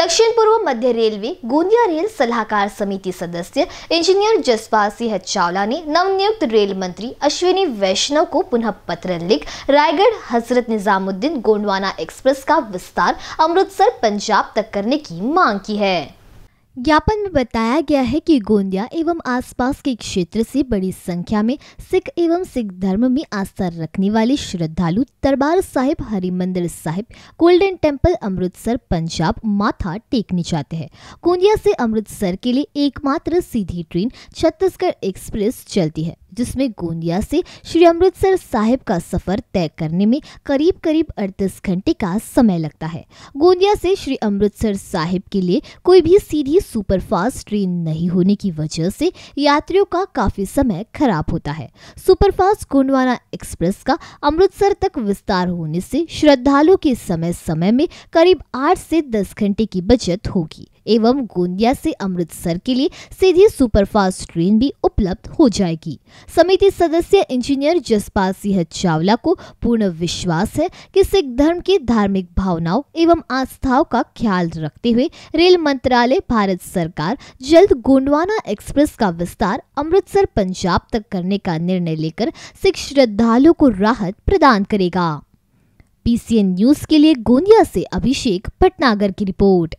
दक्षिण पूर्व मध्य railway Gondia rail सलाहकार समिति सदस्य इंजीनियर जसपाल सिंह चावला ने नवनियुक्त रेल मंत्री अश्विनी वैष्णव को पुनः पत्र लिख रायगढ़ हज़रत निजामुद्दीन गोंडवाना एक्सप्रेस का विस्तार अमृतसर पंजाब तक करने की मांग की है। ज्ञापन में बताया गया है कि गोंदिया एवं आसपास के क्षेत्र से बड़ी संख्या में सिख एवं सिख धर्म में आस्था रखने वाले श्रद्धालु दरबार साहिब, हरिमंदिर साहिब, गोल्डन टेंपल, अमृतसर, पंजाब माथा टेकने जाते हैं। गोंदिया से अमृतसर के लिए एकमात्र सीधी ट्रेन छत्तीसगढ़ एक्सप्रेस चलती है। जिसमें गोंदिया से श्री अमृतसर साहिब का सफ़र तय करने में करीब करीब 38 घंटे का समय लगता है। गोंदिया से श्री अमृतसर साहिब के लिए कोई भी सीधी सुपरफास्ट ट्रेन नहीं होने की वजह से यात्रियों का काफ़ी समय खराब होता है। सुपरफास्ट गोंडवाना एक्सप्रेस का अमृतसर तक विस्तार होने से श्रद्धालुओं के समय समय में करीब आठ से दस घंटे की बचत होगी। एवं गोंदिया से अमृतसर के लिए सीधी सुपरफास्ट ट्रेन भी उपलब्ध हो जाएगी। समिति सदस्य इंजीनियर जसपाल सिंह चावला को पूर्ण विश्वास है कि सिख धर्म की धार्मिक भावनाओं एवं आस्थाओं का ख्याल रखते हुए रेल मंत्रालय, भारत सरकार, जल्द गोंडवाना एक्सप्रेस का विस्तार अमृतसर, पंजाब तक करने का निर्णय लेकर सिख श्रद्धालुओं को राहत प्रदान करेगा। पीसीएन न्यूज़ के लिए गोंदिया से अभिषेक भटनागर की रिपोर्ट।